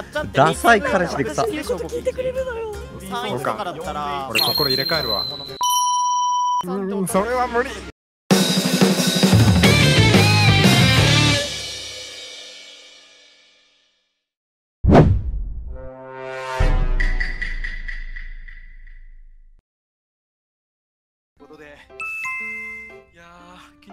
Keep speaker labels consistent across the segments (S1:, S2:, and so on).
S1: っちゃんって
S2: ダサい彼氏で草
S1: 言うこと聞いてくれるのよ。3位とかだったら。
S3: 俺心入れ替えるわ。うんそれは無理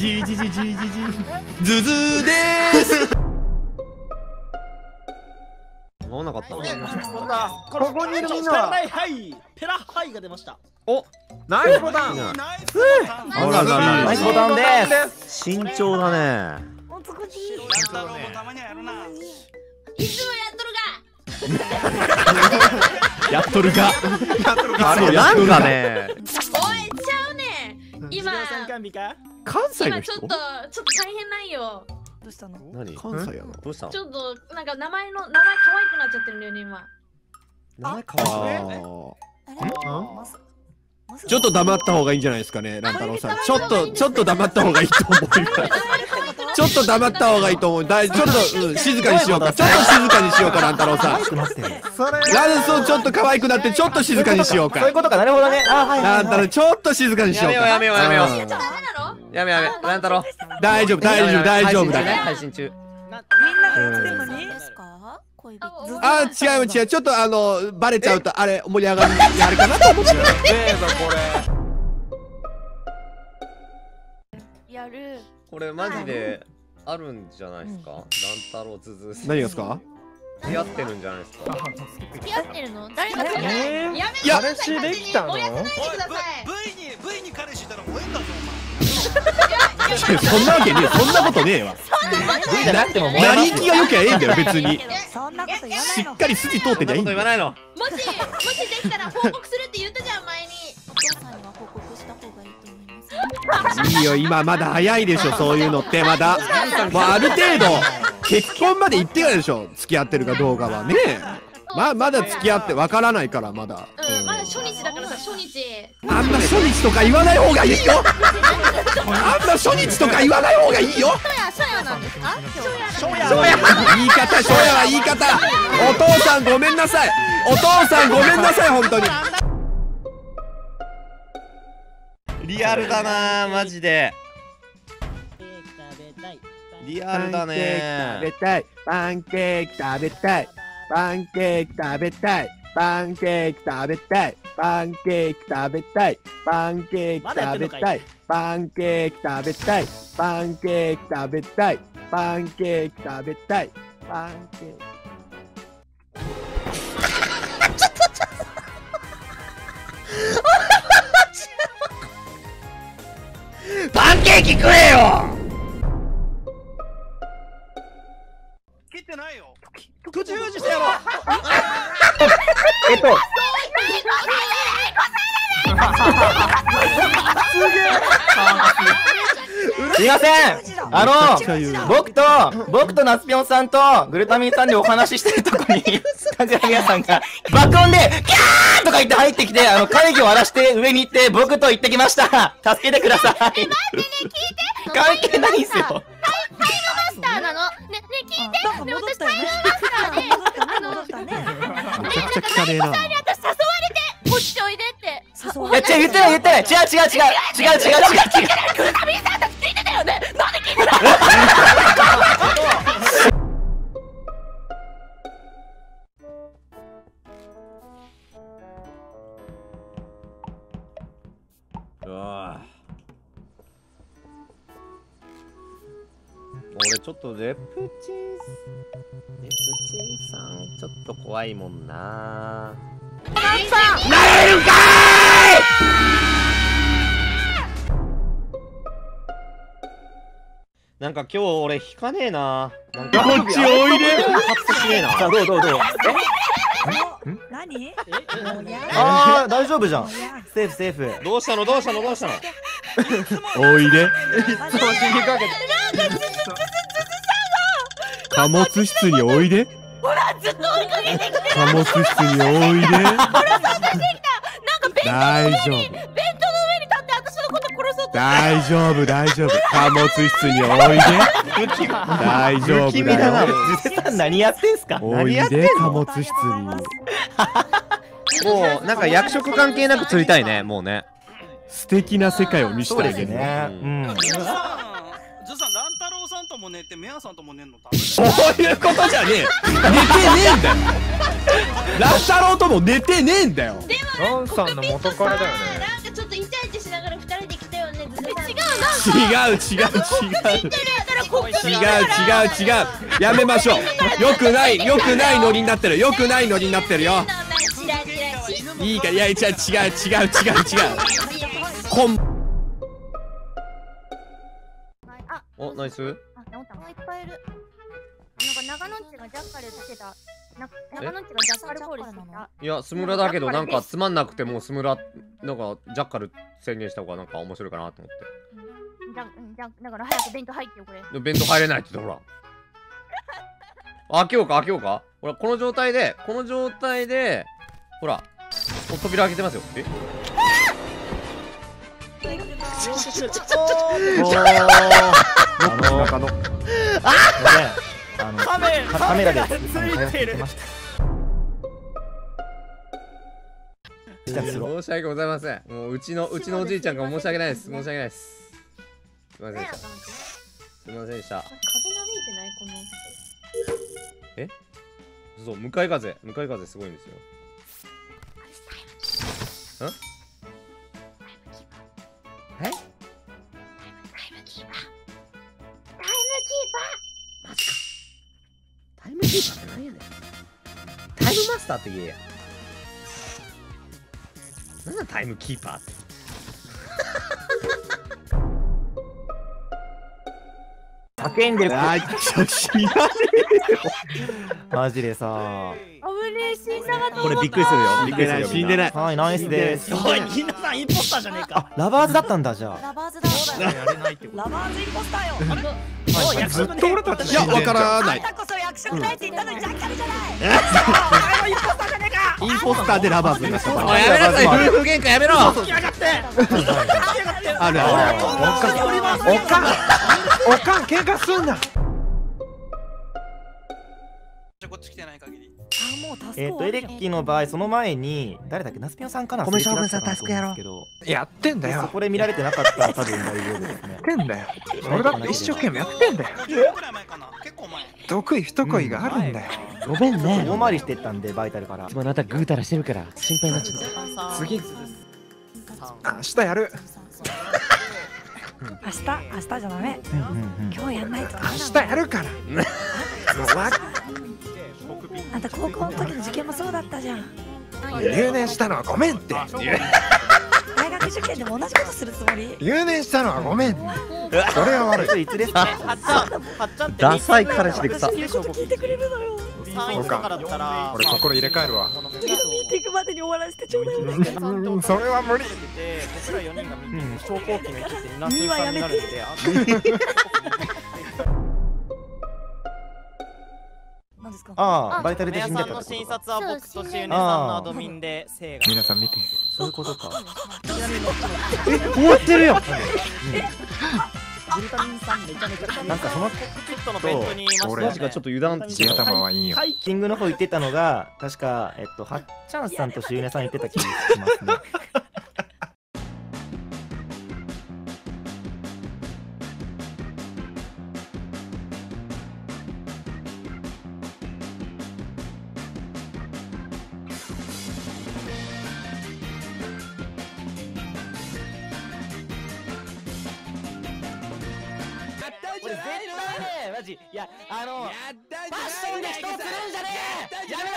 S4: ジジジジジジズズーでーす。
S2: 思わなかった。な
S1: ここにいるみんなははいペラハイが出ました。
S3: ナイスボタン。
S2: ナ
S5: ナイス
S2: あららら
S1: ナイスボタンです。
S2: 慎重だね。
S6: おつくじ。
S5: 乱太郎もたまにはやるな。い
S7: つもやっとるが。
S2: やっとるかあれなんかね。
S7: おいちゃうねん。今
S4: 関西の人？
S7: 今ちょっとちょっと大変なんよ。
S6: どうしたの？
S2: 何？
S4: 関西やな
S2: どうしたの？
S7: ちょっとなんか名前の名前可愛くなっちゃってるんだよね今。
S2: 名前変わる
S4: あ
S6: あれ？まさまさ
S4: ちょっと黙った方がいいんじゃないですかね乱太郎さん。ちょっとちょっと黙った方がいいと思いますちょっと黙った方がいいと思う。だ。いちょっと、うん、静かにしようか。ちょっと静かにしようか乱太郎さん。ランソンちょっと可愛くなってちょっと静かにしようか。
S1: そういうことか。なるほどね。あはいはいはい
S4: 乱太郎ちょっと静かにしようか。
S2: やめようやめようやめよう。
S4: うん。
S7: ダメなの
S2: やめやめ乱太郎。
S4: 大丈夫大丈夫大丈夫だ。から
S2: 配信中。
S1: な
S6: みんなが言ってんのに。
S7: です
S6: か？恋人。
S4: あ違う違うちょっとあのバレちゃうとあれ盛り上がるやるかなと思って
S6: やる。
S2: これマジであるんじゃないですか？乱太郎ズズ
S4: 何がですか？
S2: 付き合ってるんじゃないですか？
S7: 付き合ってるの？誰が付き合ってる
S3: え
S7: やめて
S4: い。や
S3: 彼氏できたの？
S7: おやつないでください。
S5: V, v に V に彼氏いたら燃えんだぞ
S4: そんなわけねえそんなことねえわ。
S1: V じゃなくても
S4: 成り行きが良きゃええんだよ別に。
S6: そんなこと言わないの。
S4: しっかり筋通ってりゃいいんだよ
S2: 言わないの。
S7: もしもしできたら報告するって言ったじゃん前に。
S6: お父さんには報告した方がいいと思います。
S4: いいよ今まだ早いでしょそういうのってまだ。もうある程度結婚まで行ってからでしょ付き合ってるかどうかはねままだ付き合ってわからないからまだ、
S7: うん。まだ初日だからさ初日。
S4: あんま初日とか言わない方がいいよ。あんま初日とか言わない方がいいよ。
S7: 初夜初夜なんですか？初夜。
S4: そうや言い方そうやは言い方。お父さんごめんなさい。お父さんごめんなさい本当に。
S2: リアルだなマジで。リアルだね。
S4: たいパンケーキ食べたいパンケーキ食べたい。パンケーキ食べたい。パンケーキ食べたい。パンケーキ食べたい。パンケーキ食べたい。パンケーキ食べたい。パンケーキ食べたい。パンケーキ。
S2: パンケーキ食えよ
S5: 切ってないよ。
S1: 口封じしてやろうえっと すいません。あの僕と僕とナスピョンさんとグルタミンさんでお話ししてるとこにかぐらみやさんが爆音でキャーとか言って入ってきてあの会議を荒らして上に行って僕と行ってきました。助けてください。関係ないんすよ。
S7: マスターなの。ねね聞いて。
S6: なんか戻ったよね。戻ったね。
S4: めちゃくちゃ聞かねえな
S7: 私誘われてこっちおいでって。
S6: 誘わ
S1: いや違う言ってない言ってない。違う違う違う。違う違う違う。違う
S7: グル
S2: 俺ちょっとレプチンレプチンさんちょっと怖いもんななんか今日俺引かねえな。なんか
S4: こっちおいで。
S2: パッとしねえな。
S1: さあどうどうどう
S6: 何？
S1: あー大丈夫じゃん。セーフセーフ。
S2: どうしたの？どうしたの？どうしたの？
S4: おいで。
S3: そう死にかけて。
S4: 貨物室においで
S7: ほらずっと追いかけてきて
S4: 貨物室においで
S7: なんか弁
S4: 大丈夫大丈夫大丈夫。貨物室においで。大丈夫だよ。
S1: ジゼさん何やってんすか？
S4: おいで貨物室に。
S2: もうなんか役職関係なく釣りたいねもうね。
S4: 素敵な世界を見せてあげる。
S1: ね
S2: う
S1: うん
S5: ズさん。ズさん。ランタロウさんとも寝てメアさんとも寝んの
S4: そういうことじゃねえ寝てねえんだよ。ラッタロウとも寝てねえんだよ。
S3: ランさんの元彼だよね
S7: 違う
S4: 違う違う。違う違う違う。違うやめましょう。よくないよくないノリになってる。よくないノリになってるよ。いいかいや違う違う違う違う違う。こん。
S6: あ、
S2: おナイス。
S6: あ、いっぱいいる。なんか長野んちがジャッカルしてた。な長野んちがジャッカルコールしてた。
S2: いやスムラだけどなんかつまんなくてもうスムラなんかジャッカル宣言した方がなんか面白いかなと思って
S6: じゃ、じゃ、だから早く弁当入ってよ、これ。
S2: 弁当入れないって言ってほら開けようか開けようかほらこの状態でこの状態でほら扉開けてますよえ
S1: あの
S3: 中野
S1: すいませんあのカメラであの会話してましたしたすろ
S2: 申し訳ございませんもううちのうちのおじいちゃんが申し訳ないです申し訳ないですすいません。でしたすいませんでした。
S6: 風なびいてない？この。
S2: そう向かい風。向かい風すごいんですよ。んえ？
S6: タイムキーパー。タイムキーパー？
S2: タイムキーパーって何やねん。タイムマスターって言えや。なんだタイムキーパーって
S1: 叫んでる
S4: あいらね
S1: マジでさ。
S6: あぶねえ、新さが
S3: これびっくりするよ。びっくりするよ
S4: 死んでない。
S1: はいナイスです。
S3: おい銀田さんインポスターじゃねえか。
S1: あラバーズだったんだじゃあ。
S6: ラバーズだ。
S3: やれない。ってこと
S7: ラバーズインポスターよ
S3: おい役職ね俺たち
S4: いやわからない
S7: あんたこそ役職ないって言ったのにジャッカルじゃないお前もインポスターじゃねえか
S4: インポスターでラバーズになった
S2: おいやめなさい夫婦喧嘩やめろ
S3: 来やがって
S4: あるある
S3: おかんおかんおかん喧嘩すんな。
S5: こっち来てない限り。
S7: あもうタスク
S1: えっとエレッキの場合その前に誰だっけナスピオンさんかな
S3: 米将軍さん
S1: すれ違ったかなと思うんですけど。
S3: やってんだよ。
S1: そこで見られてなかったら多分大丈夫ですね。
S3: やってんだよ俺だって一生懸命やってんだよ。
S5: 10年くらい前かな結構前
S3: 得意不得意があるんだよ。
S8: ごめんね
S1: 大回りしてったんでバイタルから。
S8: またぐうたらしてるから心配になっちゃった
S3: 次明日やる
S7: 明日？明日じゃダメ。
S1: うんうんうん。
S7: 今日やんないと。ダメ
S3: 明日やるから。もうわ
S7: あんた高校の時の受験もそうだったじゃん。
S3: 留年したのはごめんって。
S7: 大学受験でも同じことするつもり？
S3: 留年したのはごめん。それが悪い。
S1: それいつですか？
S2: ダサい彼氏で草
S7: 言うこと聞いてくれるのよ
S3: そうか。俺心入れ替えるわ。
S7: 次のミーティングまでに終わらせてちょうだい。
S3: それは無理。
S9: 僕ら4人が見て、昇降機の位置ってるんで、
S7: 何ですか
S1: ああバイタルで死
S9: の診察は僕とシウネさんのアドミンで、せいが。
S3: 皆さん見て。
S1: そういうことか。
S8: 終わってるよ
S9: グルタミンさんめちゃめちゃ
S1: なんかその
S9: コックピットのベントにいましたよね。
S2: マジかちょっと油断
S3: 地頭はいいよ。
S1: ハイキングの方言ってたのが確かえっとはっちゃんさんとしゅうねさん言ってた気がしますねいやあのファッションで人を釣るんじゃねえ。やめろ